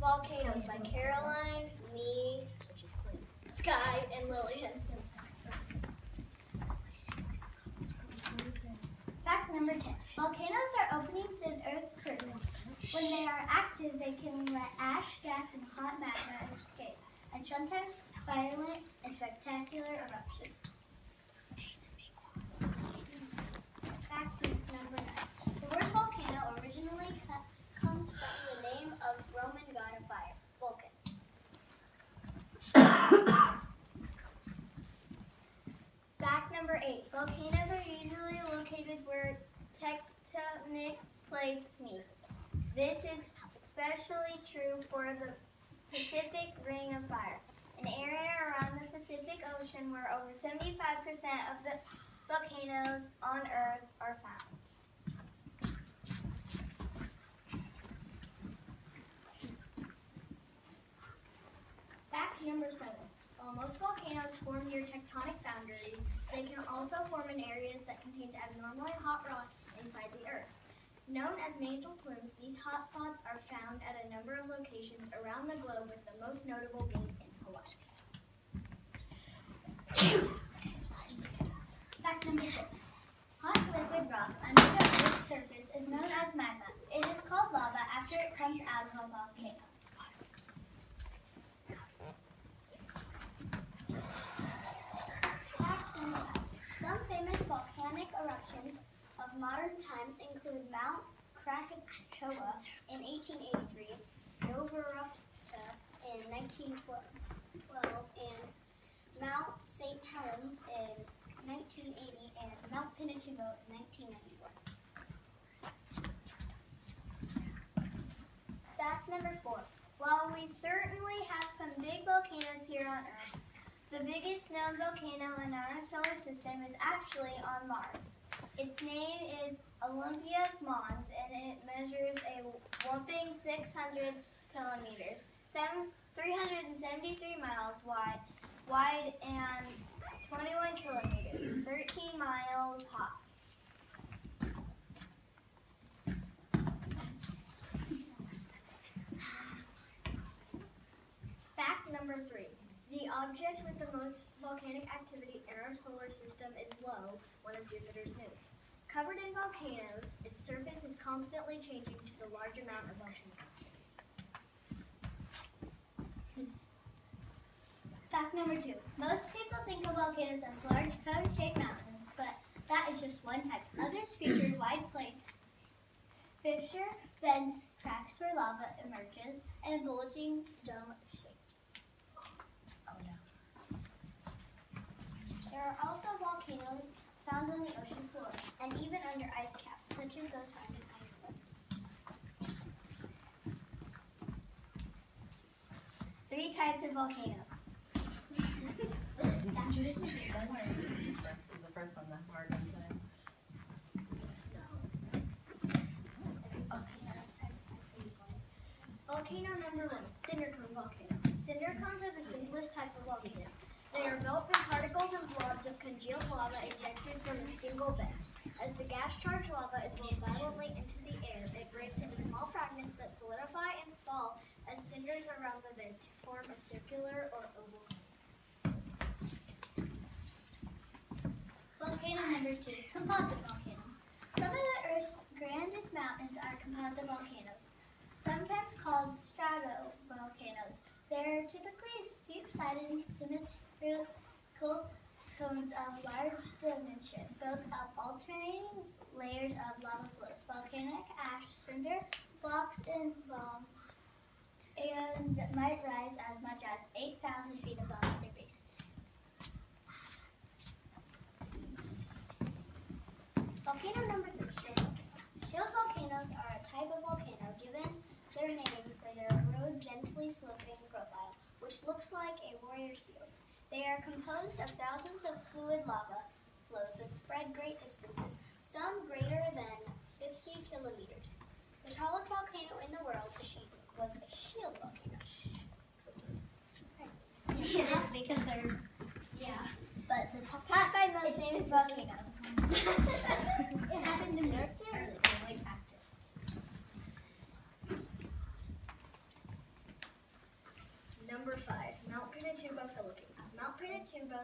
Volcanoes by Caroline, me, Sky, and Lillian. Fact number 10. Volcanoes are openings in Earth's surface. When they are active, they can let ash, gas, and hot magma escape, and sometimes violent and spectacular eruptions. Fact number 9. The word volcano originally co- comes from the name of Roman god of fire, Vulcan. Fact number 8. Volcanoes are usually located where tectonic plates meet. This is especially true for the Pacific Ring of Fire, an area Ocean where over 75% of the volcanoes on Earth are found. Fact number 7. While most volcanoes form near tectonic boundaries, they can also form in areas that contain abnormally hot rock inside the Earth. Known as mantle plumes, these hotspots are found at a number of locations around the globe, with the most notable being in Hawaii. Fact number six. Hot liquid rock under the Earth's surface is known as magma. It is called lava after it comes out of a volcano. Fact number nine. Some famous volcanic eruptions of modern times include Mount Krakatoa in 1883, Novarupta in 1912, and Mount St. Helens in 1980, and Mount Pinatubo in 1991. Fact number four. While we certainly have some big volcanoes here on Earth, the biggest known volcano in our solar system is actually on Mars. Its name is Olympus Mons, and it measures a whopping 600 kilometers, seven, 373 miles wide, wide and 21 kilometers, 13 miles high. Fact number three. The object with the most volcanic activity in our solar system is Io, one of Jupiter's moons. Covered in volcanoes, its surface is constantly changing to the large amount of volcanic Fact number two. Most people think of volcanoes as large cone-shaped mountains, but that is just one type. Others feature wide plates, fissure vents, cracks where lava emerges, and bulging dome shapes. There are also volcanoes found on the ocean floor and even under ice caps, such as those found in Iceland. Three types of volcanoes. Volcano number one, cinder cone volcano. Cinder cones are the simplest type of volcano. They are built from particles and blobs of congealed lava ejected from a single vent. As the gas-charged lava is blown violently into the air, it breaks into small fragments that solidify and fall as cinders around the vent to form a circular or Volcano number two, composite volcano. Some of the Earth's grandest mountains are composite volcanoes sometimes called stratovolcanoes. They're typically steep-sided, symmetrical cones of large dimension, built of alternating layers of lava flows, volcanic ash, cinder blocks, and bombs, and might rise as much as 8,000 feet above their bases. Volcano number three, shield volcano. Shield volcanoes are a type of volcano given their name for their road gently sloping profile, which looks like a warrior shield. They are composed of thousands of fluid lava flows that spread great distances, some greater than 50 kilometers. The tallest volcano in the world was a shield volcano. It is because they're Yeah. But the Top five most famous volcanoes. it happened in Mercury. Like practice. Number five, Mount Pinatubo, Philippines. Mount Pinatubo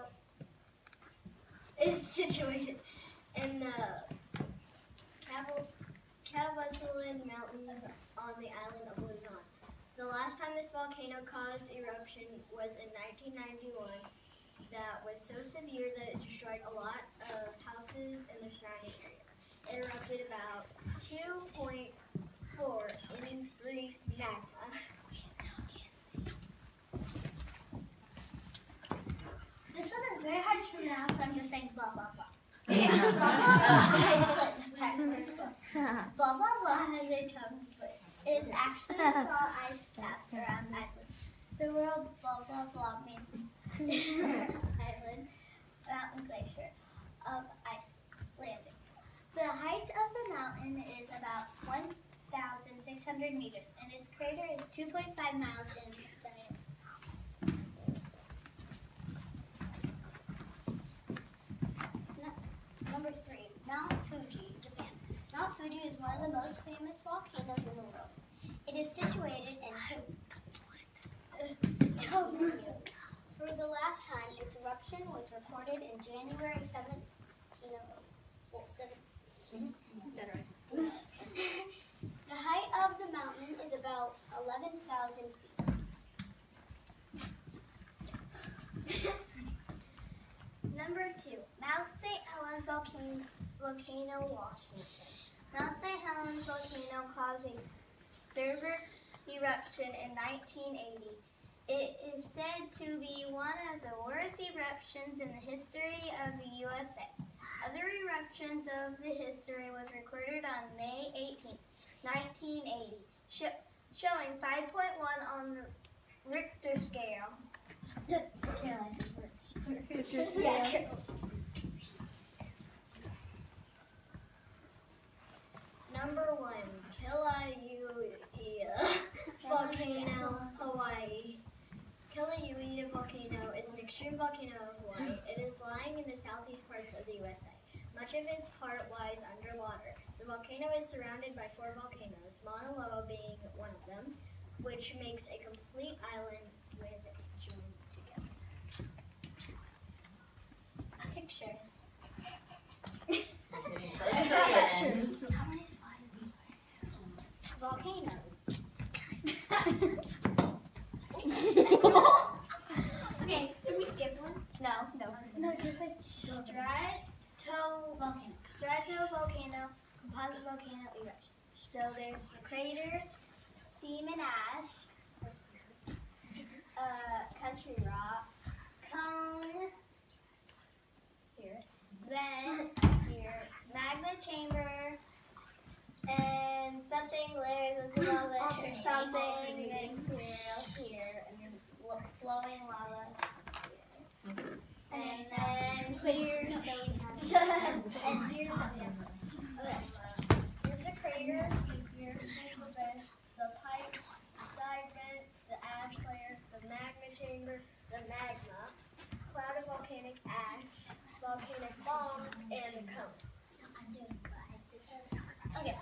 is situated in the Cabasulan Mountains on the island of Luzon. The last time this volcano caused eruption was in 1991. That was so severe that it destroyed a lot of houses in the surrounding areas. It erupted about 2.4 in three. This one is very hard to so I'm just saying blah blah blah. Blah blah blah. Blah blah blah has a tongue twist. It is actually a small ice cap around Iceland. The word blah blah blah means island, mountain glacier of Icelandic. The height of the mountain is about 1,600 meters, and its crater is 2.5 miles in diameter. Number three, Mount Fuji, Japan. Mount Fuji is one of the most famous volcanoes in the world. It is situated in To- Tokyo. For the last time, its eruption was recorded in January 1708. Mm-hmm. The height of the mountain is about 11,000 feet. Number two, Mount St. Helens volcano, volcano, Washington. Mount St. Helens volcano caused a severe eruption in 1980. It is said to be one of the worst eruptions in the history of the USA. Other eruptions of the history was recorded on May 18, 1980, sho- showing 5.1 on the Richter scale. Richter Yeah. Number one, Kilauea volcano, Hawaii. Kilauea volcano is an extreme volcano of Hawaii. It is lying in the southeast parts of the USA. Much of its part lies underwater. The volcano is surrounded by four volcanoes, Mauna Loa being one of them, which makes a complete island with joined together. Pictures. Close to the end. How many slides? Volcanoes. okay, did we skip one? No, no. No, just like strato volcano. Strato volcano, composite volcano eruption. So there's the crater, steam and ash, uh, country rock, cone, here, then here, magma chamber, and something layers of lava, something then here, here, and then flowing lava. And then here's and here's. Okay. Here's the crater. Here's the vent, the pipe, the side vent, the ash layer, the magma chamber, the magma, cloud of volcanic ash, volcanic bombs, and the cone. Okay.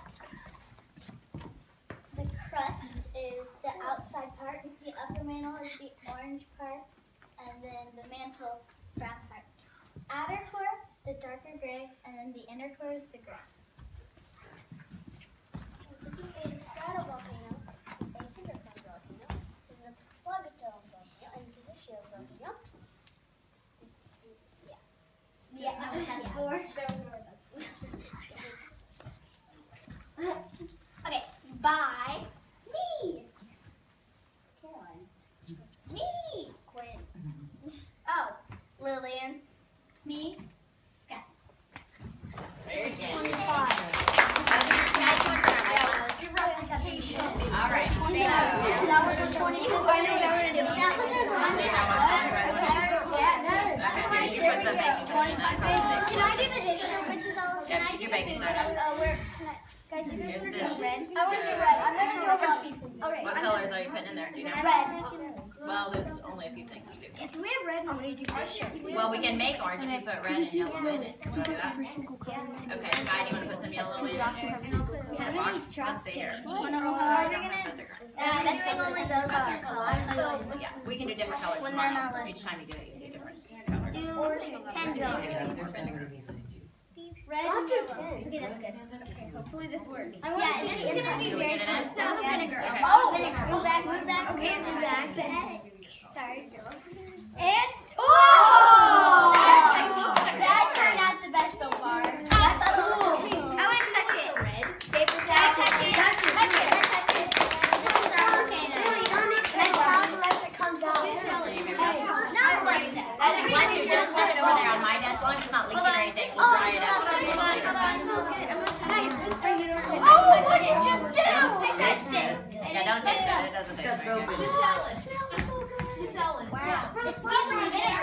The crust is the outside part, the upper mantle is the orange part, and then the mantle, brown part. Outer core, the darker gray, and then the inner core is the gray. This is a stratovolcano. This is a cinder cone volcano. This is a plug dome volcano, and this is a shield volcano. This is, yeah. Yeah, no, that's four. okay, bye. Me. Caroline. Me. Quinn. Oh, Lillian. Me. Scott. Very good. Your reputation. All right. So, That was a 22. I know what we're gonna do. That was a Okay, you put the baking soda in that context. Can I do the dish soap, Mrs. Ellis? Can Yep, I do your the baking food? soda. Uh, where, can I, Guys, you guys Here's want to this. do red? I want to do red. I'm gonna do red. Okay. What colors are you putting in there? Do you know? Red. Well, there's only a few things to do. If we have red, I'm gonna do red. Well, we can make orange if you put red and yellow in it. You wanna do that? Okay, Guy, do you wanna put some yellow in? How many straws Let's see here. do Uh, you Yeah, that's still only those colors. we can do different colors When they're tomorrow. not Each time you do it, you can do different colors. Do ten drops. Red. I'll ten. Okay, that's good. Hopefully this works. Yeah, this is gonna be very get fun. No, the vinegar. Okay. Oh, vinegar. Move back, move back. Okay, move back. Sorry. And Oh!